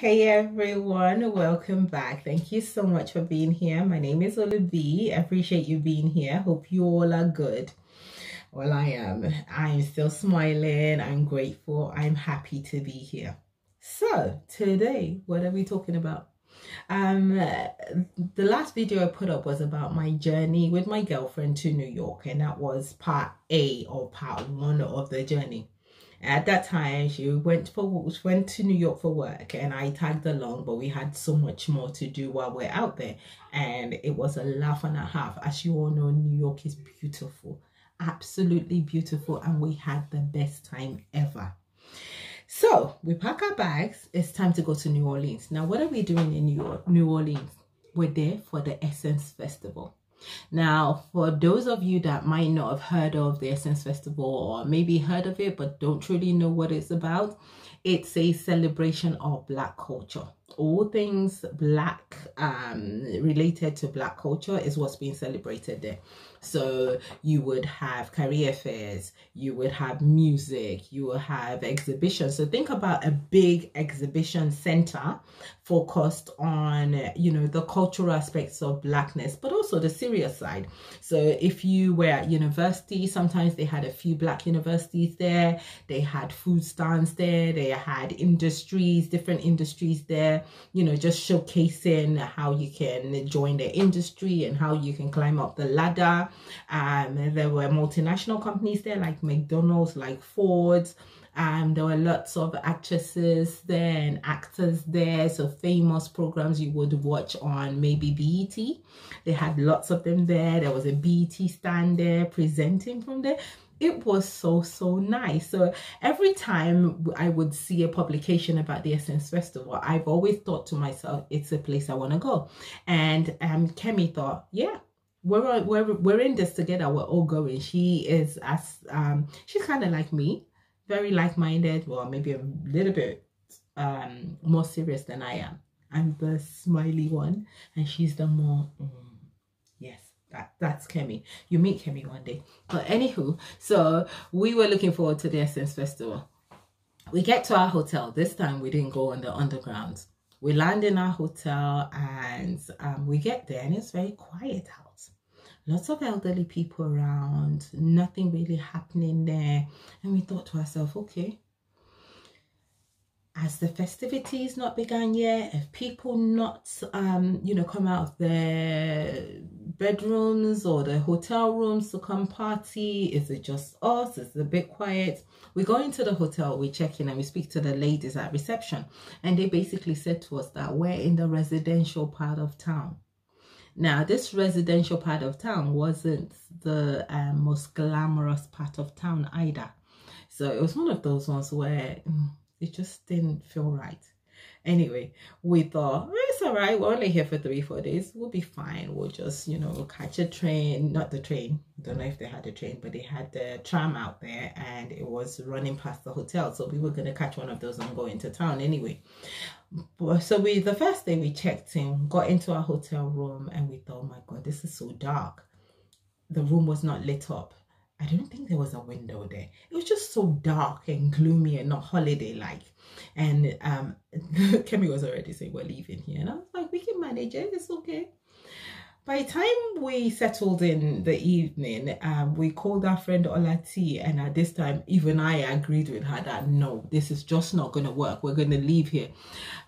Hey everyone, welcome back. Thank you so much for being here. My name is Olubee. I appreciate you being here. Hope you all are good. Well, I am. I'm still smiling. I'm grateful. I'm happy to be here. So, today, what are we talking about? Um, the last video I put up was about my journey with my girlfriend to New York, and that was part A or part one of the journey at that time she went for went to new york for work and i tagged along but we had so much more to do while we're out there. And it was a laugh and a half. As you all know new york is beautiful absolutely beautiful and we had the best time ever. So we pack our bags. It's time to go to new orleans. Now what are we doing in new new orleans? We're there for the essence festival now, for those of you that might not have heard of the Essence Festival or maybe heard of it but don't truly know what it's about, it's a celebration of Black culture. All things Black um, related to Black culture is what's being celebrated there. So you would have career fairs, you would have music, you will have exhibitions. So think about a big exhibition center focused on, you know, the cultural aspects of blackness, but also the serious side. So if you were at university, sometimes they had a few black universities there, they had food stands there, they had industries, different industries there, you know, just showcasing how you can join the industry and how you can climb up the ladder um, there were multinational companies there like McDonald's, like Ford's. Um, there were lots of actresses there and actors there. So famous programs you would watch on maybe BET. They had lots of them there. There was a BET stand there presenting from there it was so so nice so every time i would see a publication about the essence festival i've always thought to myself it's a place i want to go and um kemi thought yeah we're we're we're in this together. We're all going. She is as um she's kind of like me, very like-minded. Well, maybe a little bit um more serious than I am. I'm the smiley one, and she's the more mm, yes. That, that's Kemi. You meet Kemi one day. But anywho, so we were looking forward to the Essence Festival. We get to our hotel. This time we didn't go on the underground. We land in our hotel and um, we get there and it's very quiet out lots of elderly people around, nothing really happening there. And we thought to ourselves, okay, as the festivities not begun yet, if people not, um, you know, come out of their bedrooms or their hotel rooms to come party, is it just us? Is it a bit quiet? We go into the hotel, we check in and we speak to the ladies at reception. And they basically said to us that we're in the residential part of town. Now, this residential part of town wasn't the um, most glamorous part of town either. So it was one of those ones where mm, it just didn't feel right. Anyway, we thought, eh, it's all right. We're only here for three, four days. We'll be fine. We'll just, you know, catch a train. Not the train. Don't know if they had a train, but they had the tram out there and it was running past the hotel. So we were going to catch one of those and go into town anyway. So we, the first day we checked in, got into our hotel room and we thought, oh my God, this is so dark. The room was not lit up. I don't think there was a window there. It was just so dark and gloomy and not holiday like. And um, Kemi was already saying, We're leaving here. And I was like, We can manage it, it's okay. By the time we settled in the evening, um, we called our friend Olati, and at this time, even I agreed with her that no, this is just not going to work. We're going to leave here.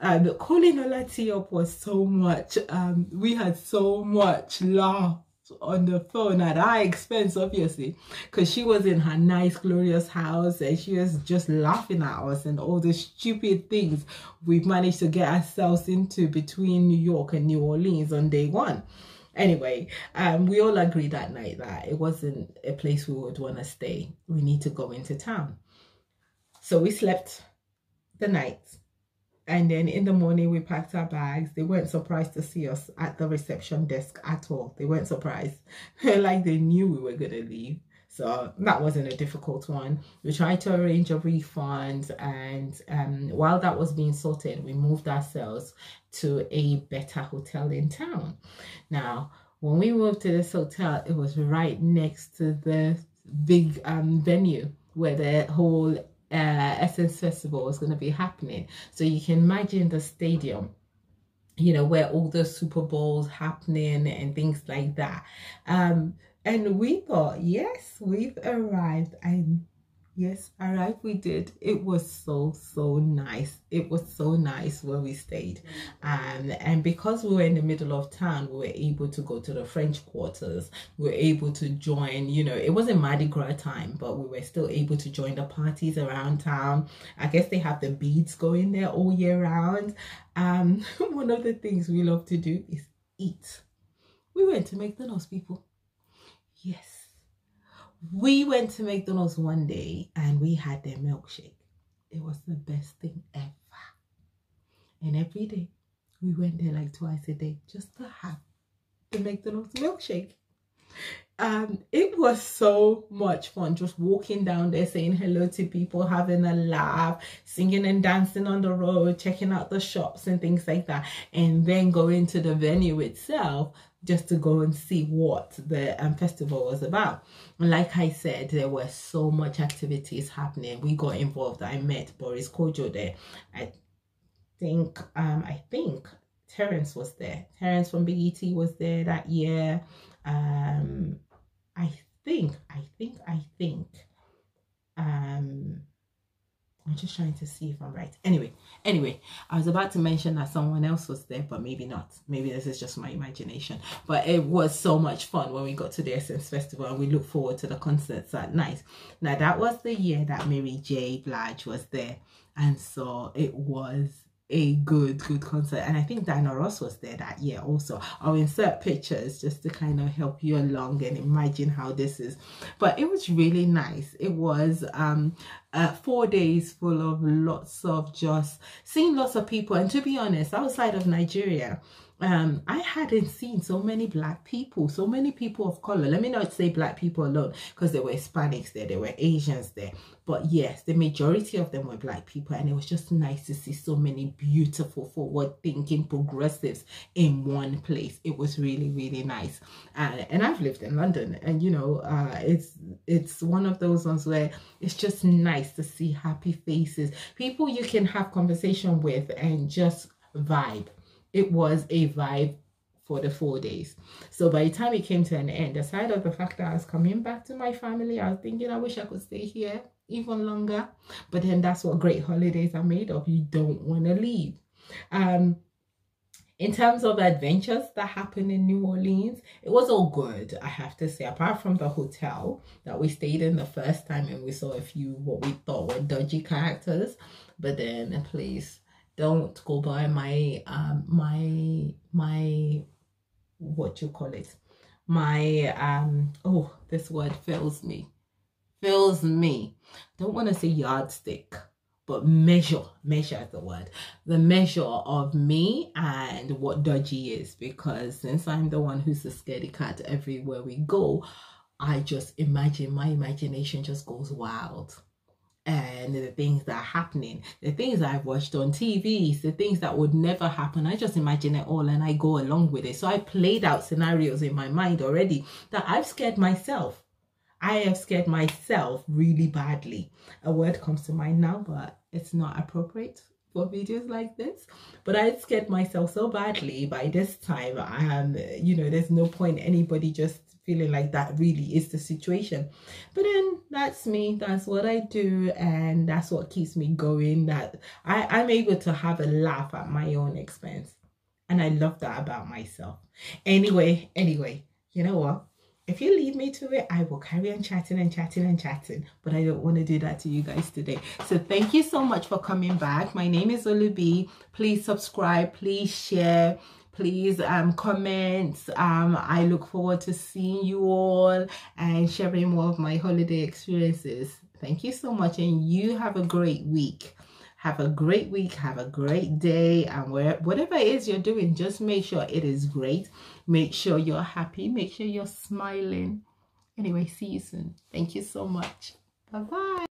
And calling Olati up was so much. Um, we had so much laugh on the phone at our expense, obviously, because she was in her nice, glorious house and she was just laughing at us and all the stupid things we've managed to get ourselves into between New York and New Orleans on day one. Anyway, um, we all agreed that night that it wasn't a place we would want to stay. We need to go into town. So we slept the night and then in the morning, we packed our bags. They weren't surprised to see us at the reception desk at all. They weren't surprised. like they knew we were going to leave. So that wasn't a difficult one. We tried to arrange a refund. And um, while that was being sorted, we moved ourselves to a better hotel in town. Now, when we moved to this hotel, it was right next to the big um, venue where the whole uh, Essence Festival was going to be happening. So you can imagine the stadium you know where all the super bowls happening and things like that um and we thought yes we've arrived and Yes, all right, we did. It was so, so nice. It was so nice where we stayed. Um, and because we were in the middle of town, we were able to go to the French quarters. We were able to join, you know, it wasn't Mardi Gras time, but we were still able to join the parties around town. I guess they have the beads going there all year round. Um, one of the things we love to do is eat. We went to McDonald's, people. Yes we went to McDonald's one day and we had their milkshake. It was the best thing ever. And every day we went there like twice a day just to have the McDonald's milkshake. Um, it was so much fun just walking down there saying hello to people, having a laugh, singing and dancing on the road, checking out the shops and things like that, and then going to the venue itself just to go and see what the um, festival was about. And like I said, there were so much activities happening. We got involved. I met Boris Kodjoe there. I think, um, I think Terence was there. Terence from BET was there that year. Um, I think, I think, I think, um, I'm just trying to see if I'm right. Anyway, anyway, I was about to mention that someone else was there, but maybe not. Maybe this is just my imagination. But it was so much fun when we got to the Essence Festival and we look forward to the concerts at night. Now, that was the year that Mary J. Blige was there. And so it was a good good concert and i think diana ross was there that year also i'll insert pictures just to kind of help you along and imagine how this is but it was really nice it was um uh, four days full of lots of just seeing lots of people and to be honest outside of nigeria um, I hadn't seen so many black people, so many people of color. Let me not say black people alone because there were Hispanics there, there were Asians there. But yes, the majority of them were black people. And it was just nice to see so many beautiful, forward thinking progressives in one place. It was really, really nice. Uh, and I've lived in London and, you know, uh, it's, it's one of those ones where it's just nice to see happy faces, people you can have conversation with and just vibe it was a vibe for the four days. So by the time it came to an end, aside of the fact that I was coming back to my family, I was thinking I wish I could stay here even longer. But then that's what great holidays are made of. You don't want to leave. Um, in terms of adventures that happened in New Orleans, it was all good, I have to say, apart from the hotel that we stayed in the first time and we saw a few what we thought were dodgy characters. But then, please, don't go by my um my my what you call it? My um oh this word fills me. Fills me. Don't want to say yardstick but measure measure is the word the measure of me and what dodgy is because since i'm the one who's the scaredy cat everywhere we go i just imagine my imagination just goes wild and the things that are happening, the things I've watched on TV, the things that would never happen. I just imagine it all and I go along with it. So I played out scenarios in my mind already that I've scared myself. I have scared myself really badly. A word comes to mind now, but it's not appropriate for videos like this. But i scared myself so badly by this time um you know there's no point anybody just feeling like that really is the situation. But then that's me that's what i do and that's what keeps me going that i i'm able to have a laugh at my own expense. And i love that about myself. Anyway anyway you know what if you leave me to it, I will carry on chatting and chatting and chatting, but I don't want to do that to you guys today. So thank you so much for coming back. My name is Olubee. Please subscribe, please share, please um comment um i look forward to seeing you all and sharing more of my holiday experiences thank you so much and you have a great week have a great week. Have a great day. And where whatever it is you're doing just make sure it is great. Make sure you're happy. Make sure you're smiling. Anyway see you soon. Thank you so much. Bye bye